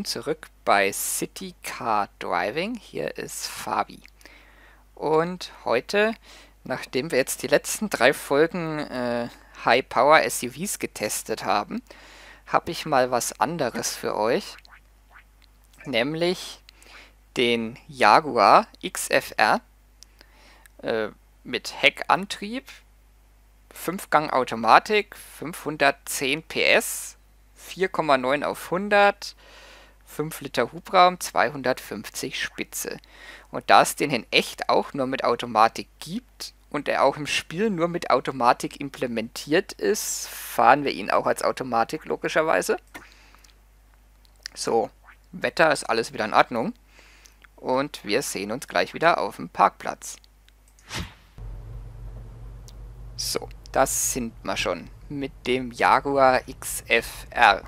Willkommen zurück bei City Car Driving. Hier ist Fabi. Und heute, nachdem wir jetzt die letzten drei Folgen äh, High Power SUVs getestet haben, habe ich mal was anderes für euch. Nämlich den Jaguar XFR äh, mit Heckantrieb, 5-Gang Automatik, 510 PS 4,9 auf 100, 5 Liter Hubraum, 250 Spitze. Und da es den in echt auch nur mit Automatik gibt und er auch im Spiel nur mit Automatik implementiert ist, fahren wir ihn auch als Automatik logischerweise. So, Wetter ist alles wieder in Ordnung. Und wir sehen uns gleich wieder auf dem Parkplatz. So, das sind wir schon mit dem Jaguar XFR.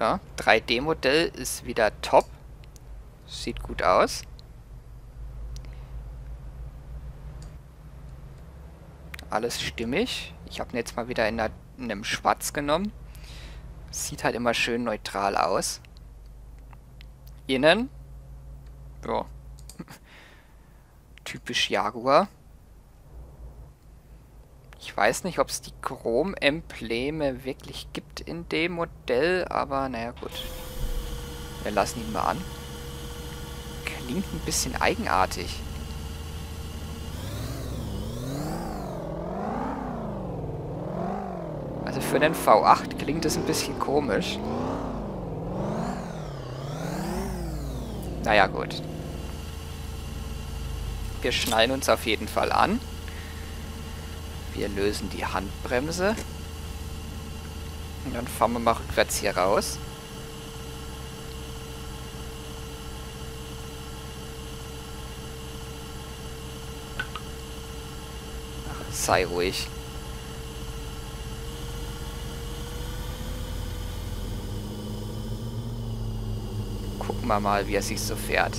Ja, 3D-Modell ist wieder top. Sieht gut aus. Alles stimmig. Ich habe ihn jetzt mal wieder in, einer, in einem Schwarz genommen. Sieht halt immer schön neutral aus. Innen. Ja. Typisch Jaguar. Ich weiß nicht, ob es die Chrom-Embleme wirklich gibt in dem Modell, aber naja gut. Wir lassen ihn mal an. Klingt ein bisschen eigenartig. Also für einen V8 klingt es ein bisschen komisch. Naja gut. Wir schnallen uns auf jeden Fall an. Wir lösen die Handbremse. Und dann fahren wir mal rückwärts hier raus. Ach, sei ruhig. Gucken wir mal, wie er sich so fährt.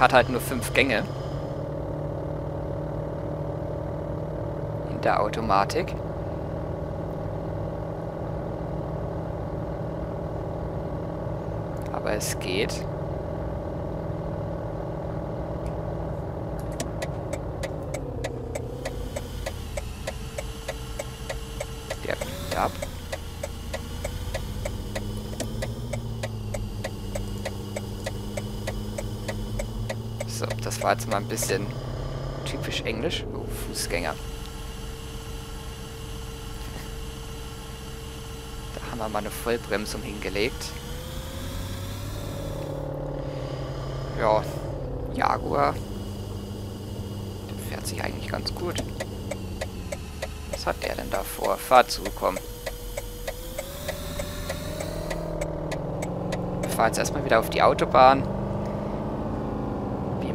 Hat halt nur fünf Gänge. In der Automatik. Aber es geht. Der ab. So, das war jetzt mal ein bisschen typisch englisch. Oh, Fußgänger. Da haben wir mal eine Vollbremsung hingelegt. Ja, Jaguar. Der fährt sich eigentlich ganz gut. Was hat der denn da vor? Fahr zu, komm. Wir fahren jetzt erstmal wieder auf die Autobahn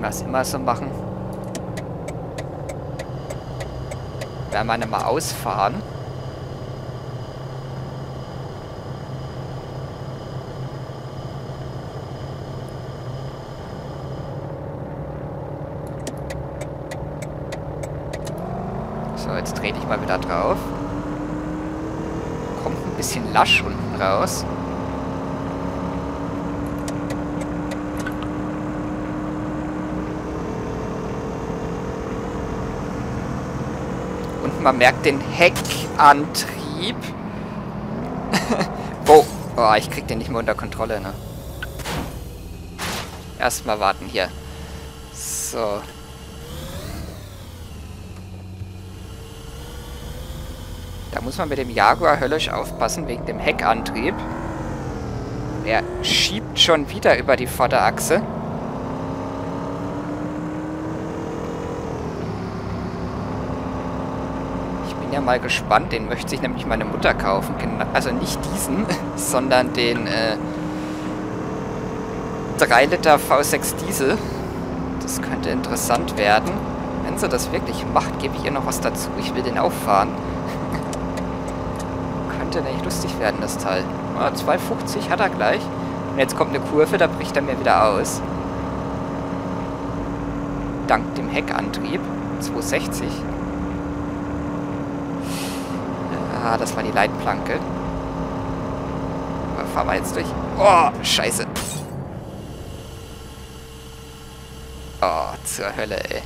es immer so machen. Werden wir mal ausfahren. So, jetzt drehe ich mal wieder drauf. Kommt ein bisschen lasch unten raus. Man merkt den Heckantrieb. oh, oh, ich krieg den nicht mehr unter Kontrolle, ne? Erstmal warten hier. So. Da muss man mit dem Jaguar höllisch aufpassen, wegen dem Heckantrieb. Er schiebt schon wieder über die Vorderachse. Bin ja mal gespannt. Den möchte sich nämlich meine Mutter kaufen. Also nicht diesen, sondern den äh, 3 Liter V6 Diesel. Das könnte interessant werden. Wenn sie das wirklich macht, gebe ich ihr noch was dazu. Ich will den auffahren. könnte nicht lustig werden, das Teil. Ah, 250 hat er gleich. Und jetzt kommt eine Kurve, da bricht er mir wieder aus. Dank dem Heckantrieb. 260. Ah, das war die Leitplanke. Aber fahren wir jetzt durch. Oh, scheiße. Oh, zur Hölle, ey.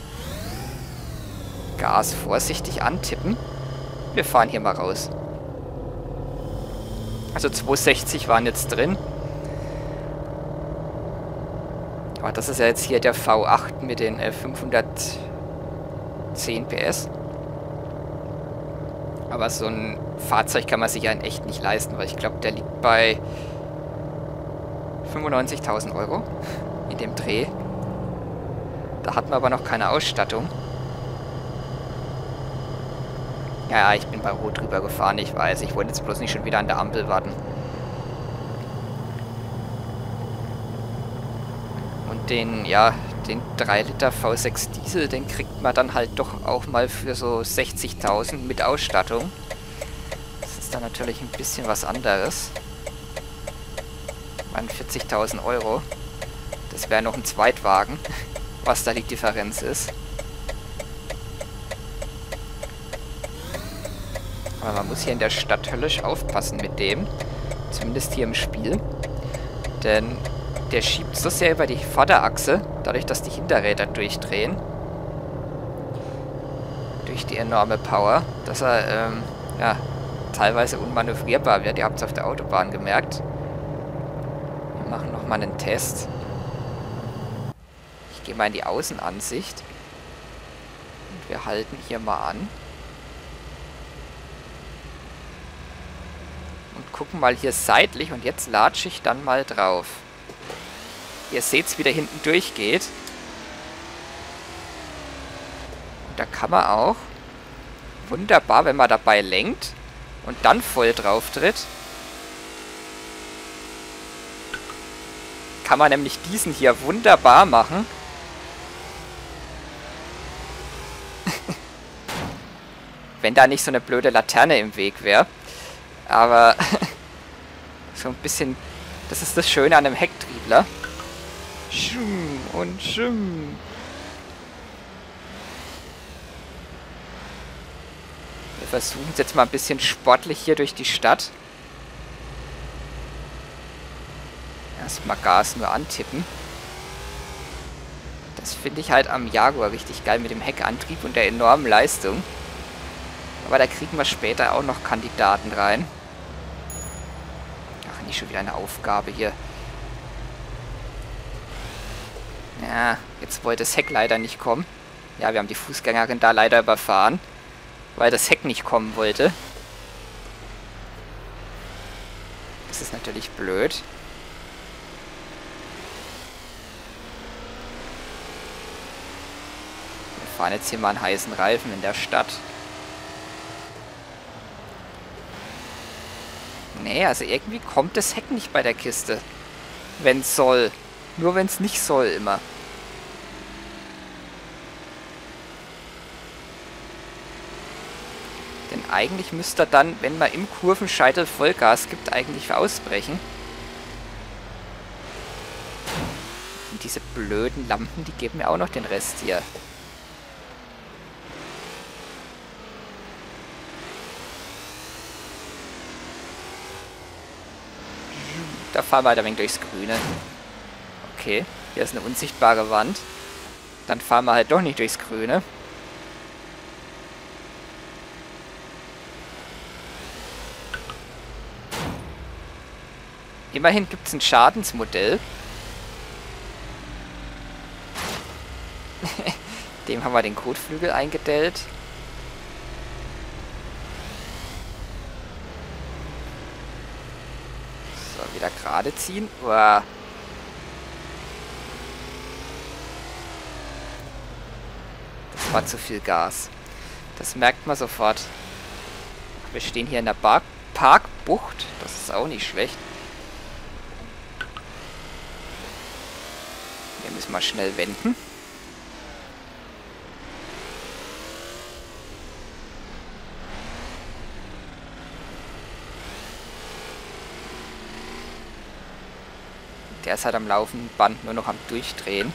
Gas vorsichtig antippen. Wir fahren hier mal raus. Also 260 waren jetzt drin. Aber das ist ja jetzt hier der V8 mit den äh, 510 PS. Aber so ein Fahrzeug kann man sich ja in echt nicht leisten, weil ich glaube, der liegt bei 95.000 Euro in dem Dreh. Da hat man aber noch keine Ausstattung. Ja, ich bin bei Rot drüber gefahren, ich weiß. Ich wollte jetzt bloß nicht schon wieder an der Ampel warten. Und den, ja, den 3 Liter V6 Diesel, den kriegt man dann halt doch auch mal für so 60.000 mit Ausstattung. Das ist dann natürlich ein bisschen was anderes. Meine, 40.000 Euro. Das wäre noch ein Zweitwagen, was da die Differenz ist. Aber man muss hier in der Stadt höllisch aufpassen mit dem. Zumindest hier im Spiel. Denn der schiebt so sehr über die Vorderachse, dadurch, dass die Hinterräder durchdrehen. Durch die enorme Power, dass er, ähm, ja, teilweise unmanövrierbar wird. Ihr habt es auf der Autobahn gemerkt. Wir machen nochmal einen Test. Ich gehe mal in die Außenansicht. Und wir halten hier mal an. Und gucken mal hier seitlich und jetzt latsche ich dann mal drauf. Ihr seht es, wie der hinten durchgeht. Und da kann man auch wunderbar, wenn man dabei lenkt und dann voll drauf tritt, kann man nämlich diesen hier wunderbar machen. wenn da nicht so eine blöde Laterne im Weg wäre. Aber so ein bisschen, das ist das Schöne an einem Hecktriebler. Schum und schum. Wir versuchen es jetzt mal ein bisschen sportlich hier durch die Stadt. Erstmal Gas nur antippen. Das finde ich halt am Jaguar richtig geil mit dem Heckantrieb und der enormen Leistung. Aber da kriegen wir später auch noch Kandidaten rein. Ach, nicht schon wieder eine Aufgabe hier. Ja, jetzt wollte das Heck leider nicht kommen. Ja, wir haben die Fußgängerin da leider überfahren, weil das Heck nicht kommen wollte. Das ist natürlich blöd. Wir fahren jetzt hier mal einen heißen Reifen in der Stadt. Nee, also irgendwie kommt das Heck nicht bei der Kiste. Wenn es soll. Nur wenn es nicht soll immer. Eigentlich müsste er dann, wenn man im Kurvenscheitel Vollgas gibt, eigentlich ausbrechen. Und diese blöden Lampen, die geben mir auch noch den Rest hier. Da fahren wir halt ein wenig durchs Grüne. Okay, hier ist eine unsichtbare Wand. Dann fahren wir halt doch nicht durchs Grüne. Immerhin gibt es ein Schadensmodell. Dem haben wir den Kotflügel eingedellt. So, wieder gerade ziehen. Uah. Das war zu viel Gas. Das merkt man sofort. Wir stehen hier in der Bar Parkbucht. Das ist auch nicht schlecht. müssen wir schnell wenden. Der ist halt am laufenden Band nur noch am Durchdrehen.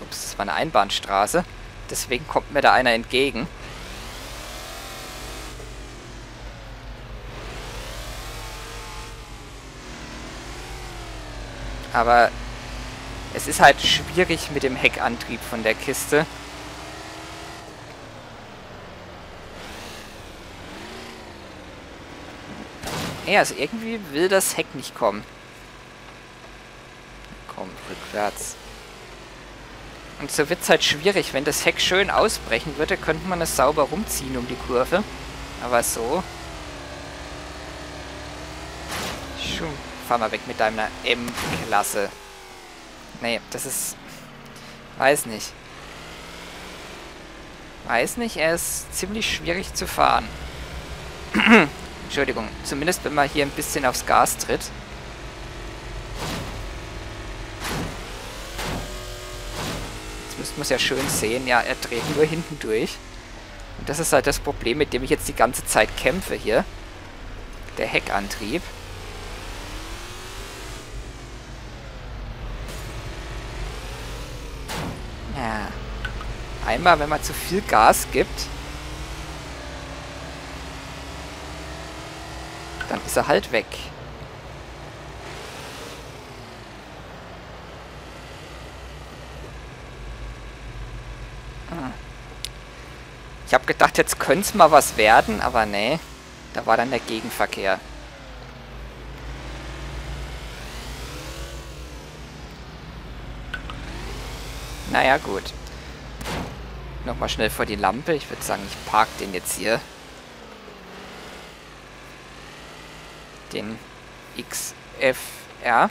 Ups, das war eine Einbahnstraße. Deswegen kommt mir da einer entgegen. Aber es ist halt schwierig mit dem Heckantrieb von der Kiste. Ja, also irgendwie will das Heck nicht kommen. Komm, rückwärts. Und so wird es halt schwierig. Wenn das Heck schön ausbrechen würde, könnte man es sauber rumziehen um die Kurve. Aber so... Schum, fahr mal weg mit deiner M-Klasse. Nee, das ist... Weiß nicht. Weiß nicht, er ist ziemlich schwierig zu fahren. Entschuldigung, zumindest wenn man hier ein bisschen aufs Gas tritt. Jetzt müsste man es ja schön sehen. Ja, er dreht nur hinten durch. Und das ist halt das Problem, mit dem ich jetzt die ganze Zeit kämpfe hier. Der Heckantrieb. Ja. Einmal, wenn man zu viel Gas gibt, dann ist er halt weg. Ah. Ich habe gedacht, jetzt könnte es mal was werden, aber nee. Da war dann der Gegenverkehr. Naja, gut. Nochmal schnell vor die Lampe. Ich würde sagen, ich park den jetzt hier. den XFR.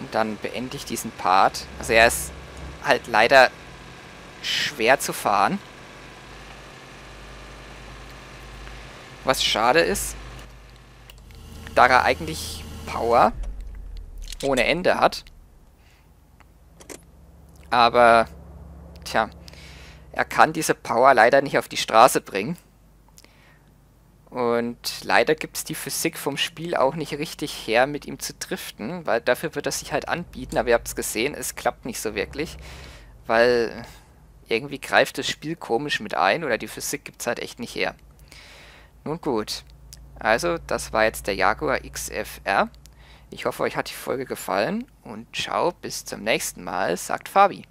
Und dann beende ich diesen Part. Also er ist halt leider schwer zu fahren. Was schade ist, da er eigentlich Power ohne Ende hat. Aber, tja, er kann diese Power leider nicht auf die Straße bringen. Und leider gibt es die Physik vom Spiel auch nicht richtig her, mit ihm zu driften, weil dafür wird er sich halt anbieten, aber ihr habt es gesehen, es klappt nicht so wirklich, weil irgendwie greift das Spiel komisch mit ein oder die Physik gibt es halt echt nicht her. Nun gut, also das war jetzt der Jaguar XFR. Ich hoffe, euch hat die Folge gefallen und ciao, bis zum nächsten Mal, sagt Fabi.